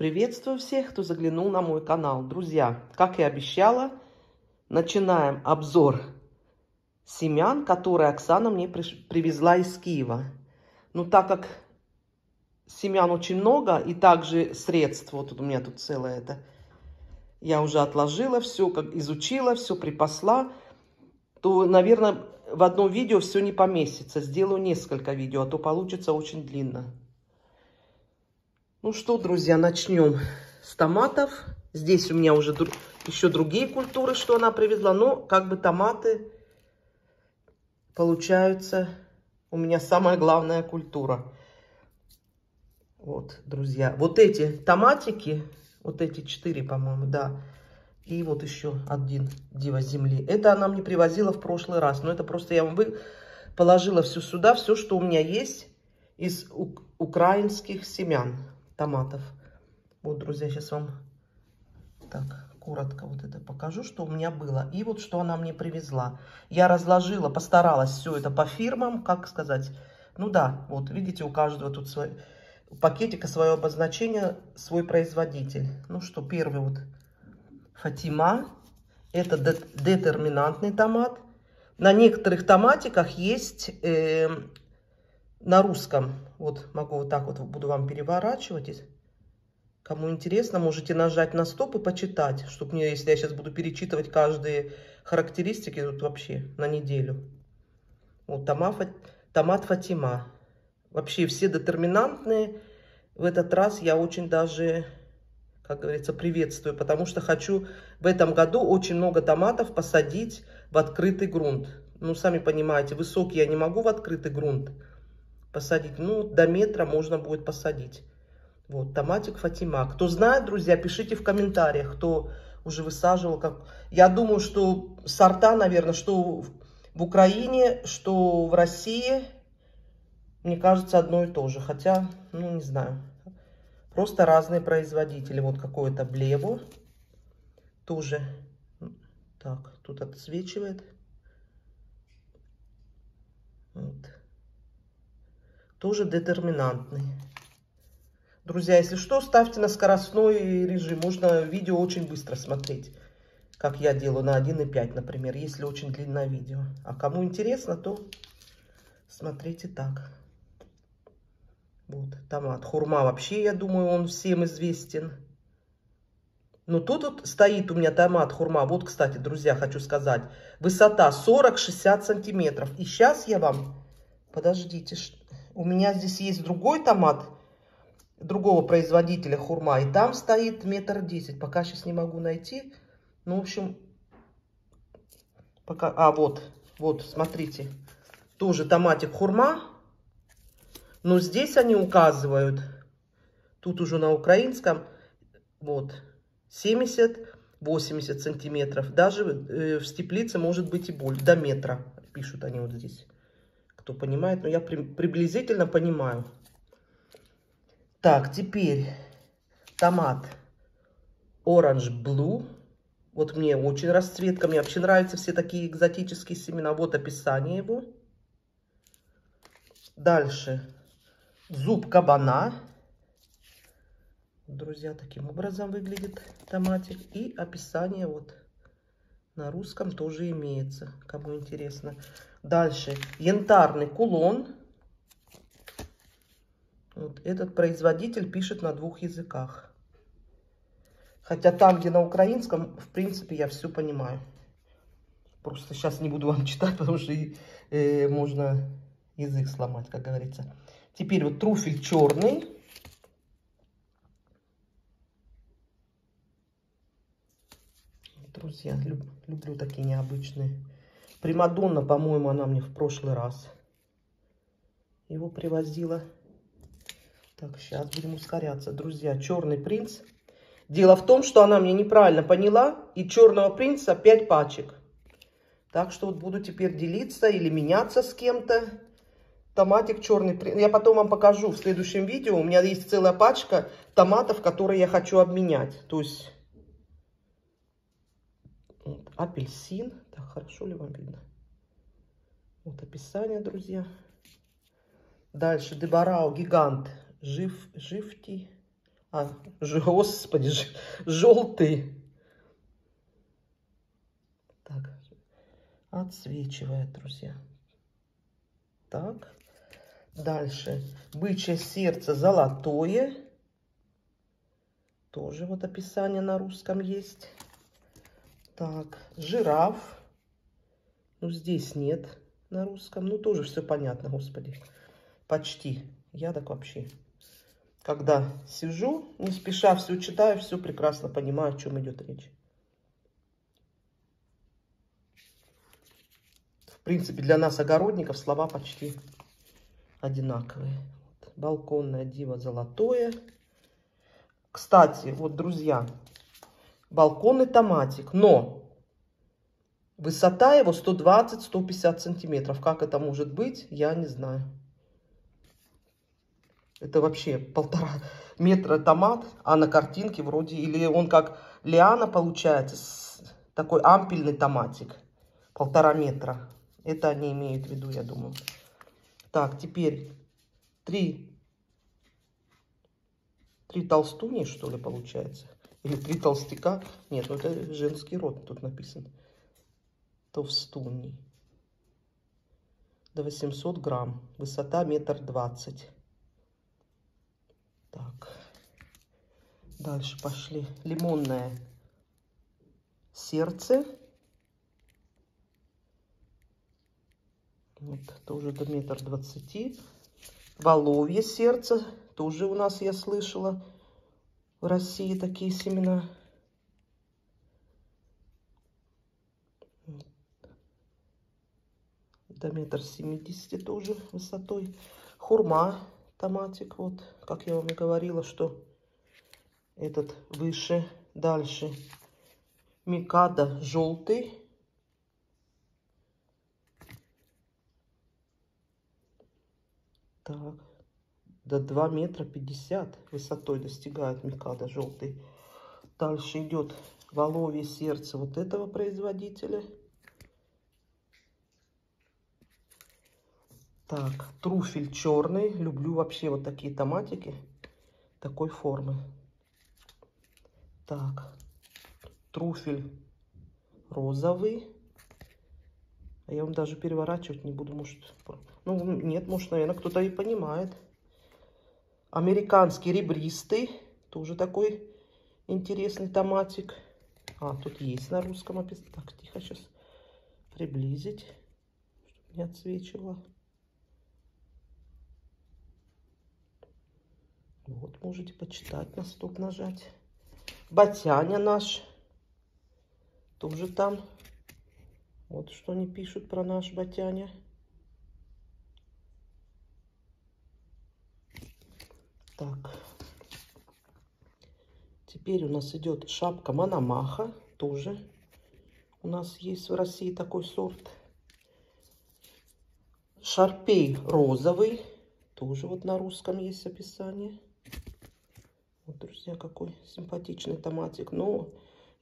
Приветствую всех, кто заглянул на мой канал. Друзья, как и обещала, начинаем обзор семян, которые Оксана мне привезла из Киева. Ну, так как семян очень много и также средств, вот у меня тут целое это, я уже отложила все, как изучила, все припасла, то, наверное, в одном видео все не поместится. Сделаю несколько видео, а то получится очень длинно. Ну что, друзья, начнем с томатов. Здесь у меня уже дру... еще другие культуры, что она привезла. Но как бы томаты получаются у меня самая главная культура. Вот, друзья. Вот эти томатики, вот эти четыре, по-моему, да. И вот еще один Дива Земли. Это она мне привозила в прошлый раз. Но это просто я вам вы... положила все сюда, все, что у меня есть из украинских семян томатов. Вот, друзья, сейчас вам так коротко вот это покажу, что у меня было. И вот что она мне привезла. Я разложила, постаралась все это по фирмам, как сказать. Ну да, вот видите, у каждого тут свой пакетика свое обозначение, свой производитель. Ну что, первый вот Фатима. Это детерминантный томат. На некоторых томатиках есть э, на русском. Вот могу вот так вот буду вам переворачивать. Кому интересно, можете нажать на стоп и почитать, чтобы мне, если я сейчас буду перечитывать каждые характеристики, тут вообще на неделю. Вот томат, томат Фатима. Вообще все детерминантные. В этот раз я очень даже, как говорится, приветствую, потому что хочу в этом году очень много томатов посадить в открытый грунт. Ну, сами понимаете, высокий я не могу в открытый грунт посадить. Ну, до метра можно будет посадить. Вот, томатик Фатима. Кто знает, друзья, пишите в комментариях, кто уже высаживал. Как... Я думаю, что сорта, наверное, что в Украине, что в России, мне кажется, одно и то же. Хотя, ну, не знаю. Просто разные производители. Вот какое-то блево. Тоже. Так, тут отсвечивает. Вот тоже детерминантный. Друзья, если что, ставьте на скоростной режим. Можно видео очень быстро смотреть, как я делаю на 1.5, например, если очень длинное видео. А кому интересно, то смотрите так. Вот, томат. Хурма вообще, я думаю, он всем известен. Но тут вот стоит у меня томат хурма. Вот, кстати, друзья, хочу сказать. Высота 40-60 сантиметров. И сейчас я вам... Подождите, у меня здесь есть другой томат другого производителя хурма. И там стоит метр десять. Пока сейчас не могу найти. Ну, в общем, пока... А, вот, вот, смотрите. Тоже томатик хурма. Но здесь они указывают, тут уже на украинском, вот, 70-80 сантиметров. Даже э, в степлице может быть и больше, до метра, пишут они вот здесь кто понимает, но я при, приблизительно понимаю. Так, теперь томат Orange Blue. Вот мне очень расцветка, мне вообще нравятся все такие экзотические семена. Вот описание его. Дальше зуб кабана. Друзья, таким образом выглядит томатик. И описание вот на русском тоже имеется, кому интересно. Дальше янтарный кулон. Вот этот производитель пишет на двух языках. Хотя там, где на украинском, в принципе, я все понимаю. Просто сейчас не буду вам читать, потому что э, можно язык сломать, как говорится. Теперь вот труфель черный. Друзья, люб, люблю такие необычные Примадонна, по-моему, она мне в прошлый раз его привозила. Так, сейчас будем ускоряться. Друзья, черный принц. Дело в том, что она мне неправильно поняла. И черного принца 5 пачек. Так что вот буду теперь делиться или меняться с кем-то. Томатик черный принц. Я потом вам покажу в следующем видео. У меня есть целая пачка томатов, которые я хочу обменять. То есть вот, апельсин. Так, хорошо ли вам видно? Вот описание, друзья. Дальше Дебарау гигант. Жив, живти. А, господи, желтый. Так, отсвечивает, друзья. Так, дальше. Бычье сердце золотое. Тоже вот описание на русском есть. Так, жираф. Ну, здесь нет на русском. Ну, тоже все понятно, господи. Почти. Я так вообще. Когда сижу, не спеша все читаю, все прекрасно понимаю, о чем идет речь. В принципе, для нас, огородников, слова почти одинаковые. Вот. Балконное диво золотое. Кстати, вот, друзья, балконный томатик, но высота его 120-150 сантиметров. Как это может быть, я не знаю. Это вообще полтора метра томат, а на картинке вроде, или он как лиана получается, такой ампельный томатик, полтора метра. Это они имеют в виду, я думаю. Так, теперь три, три толстуни, что ли, получается? Или три толстяка? Нет, ну это женский род тут написан. Товстуни. До 800 грамм. Высота метр двадцать. Так. Дальше пошли. Лимонное сердце. Вот, тоже до метр двадцати. Воловье сердце. Тоже у нас, я слышала, в России такие семена. До метр семидесяти тоже высотой. Хурма томатик. Вот, как я вам и говорила, что этот выше. Дальше микада желтый. Так, до 2 метра 50 высотой достигает микада желтый. Дальше идет воловье сердце вот этого производителя. Так, труфель черный. Люблю вообще вот такие томатики такой формы. Так, труфель розовый. А я вам даже переворачивать не буду, может... Ну, нет, может, наверное, кто-то и понимает. Американский ребристый. Тоже такой интересный томатик. А, тут есть на русском описано. Так, тихо, сейчас приблизить, чтобы не отсвечивало. Вот, можете почитать, на стоп нажать. Батяня наш. Тоже там. Вот что они пишут про наш Батяня. Так. Теперь у нас идет шапка Мономаха. Тоже у нас есть в России такой сорт. Шарпей розовый. Тоже вот на русском есть описание. Вот, друзья, какой симпатичный томатик. Но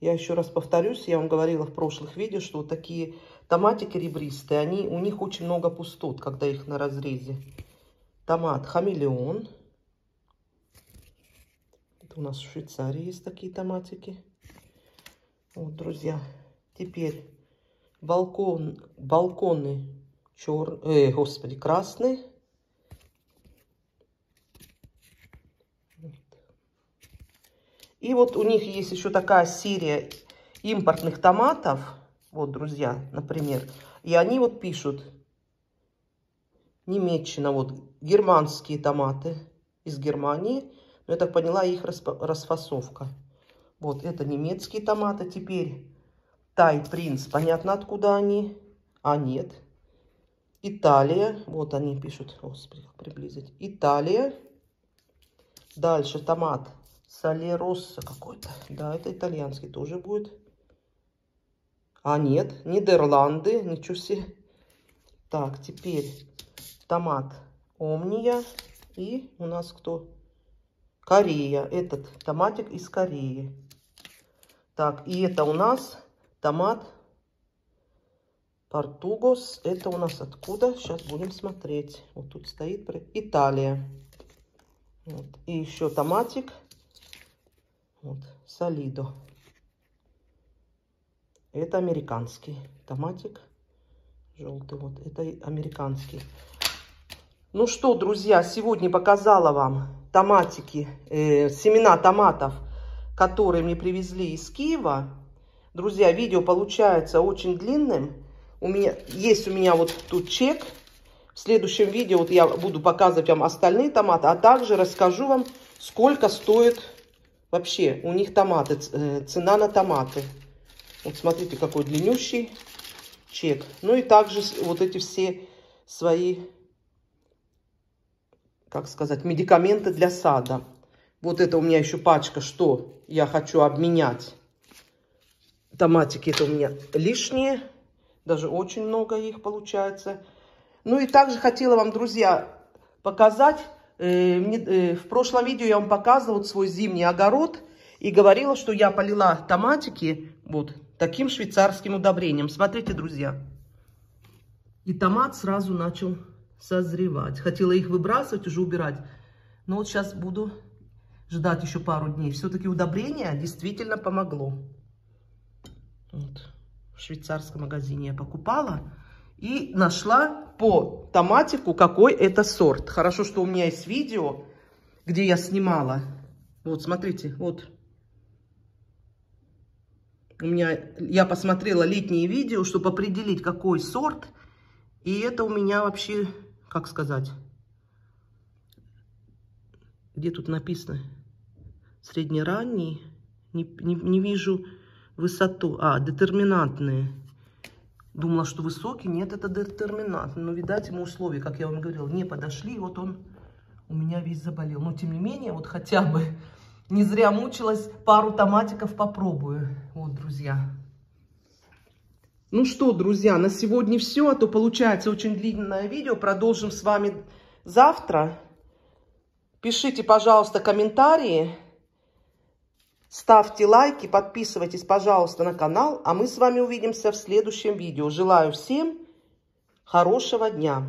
я еще раз повторюсь, я вам говорила в прошлых видео, что вот такие томатики ребристые, они, у них очень много пустот, когда их на разрезе. Томат хамелеон. Это у нас в Швейцарии есть такие томатики. Вот, друзья. Теперь балкон, балконы черный, э, господи, красный. И вот у них есть еще такая серия импортных томатов. Вот, друзья, например. И они вот пишут. Немеччина, вот, германские томаты из Германии. Но я так поняла, их расфасовка. Вот, это немецкие томаты. Теперь Тай Принц. Понятно, откуда они? А, нет. Италия. Вот они пишут. Господи, как приблизить. Италия. Дальше томат Солеросса какой-то. Да, это итальянский тоже будет. А нет, Нидерланды, ничего себе. Так, теперь томат Омния. И у нас кто? Корея. Этот томатик из Кореи. Так, и это у нас томат Португос. Это у нас откуда? Сейчас будем смотреть. Вот тут стоит Италия. Вот. И еще томатик Вот, солидо. Это американский томатик. Желтый вот. Это американский. Ну что, друзья, сегодня показала вам томатики, э, семена томатов, которые мне привезли из Киева. Друзья, видео получается очень длинным. У меня есть у меня вот тут чек. В следующем видео вот я буду показывать вам остальные томаты, а также расскажу вам, сколько стоит вообще у них томаты, э, цена на томаты. Вот смотрите, какой длиннющий чек. Ну и также вот эти все свои, как сказать, медикаменты для сада. Вот это у меня еще пачка, что я хочу обменять. Томатики это у меня лишние, даже очень много их получается. Ну и также хотела вам, друзья, показать. Э, э, в прошлом видео я вам показывала свой зимний огород и говорила, что я полила томатики вот таким швейцарским удобрением. Смотрите, друзья. И томат сразу начал созревать. Хотела их выбрасывать, уже убирать. Но вот сейчас буду ждать еще пару дней. Все-таки удобрение действительно помогло. Вот. В швейцарском магазине я покупала. И нашла по томатику, какой это сорт. Хорошо, что у меня есть видео, где я снимала. Вот, смотрите, вот у меня, я посмотрела летние видео, чтобы определить, какой сорт. И это у меня вообще, как сказать, где тут написано? Среднеранний. Не, не, не вижу высоту. А, детерминантные. Думала, что высокий. Нет, это детерминантный. Но, видать, ему условия, как я вам говорила, не подошли. Вот он у меня весь заболел. Но, тем не менее, вот хотя бы не зря мучилась, пару томатиков попробую. Вот, друзья. Ну что, друзья, на сегодня все, а то получается очень длинное видео. Продолжим с вами завтра. Пишите, пожалуйста, комментарии. Ставьте лайки, подписывайтесь, пожалуйста, на канал. А мы с вами увидимся в следующем видео. Желаю всем хорошего дня.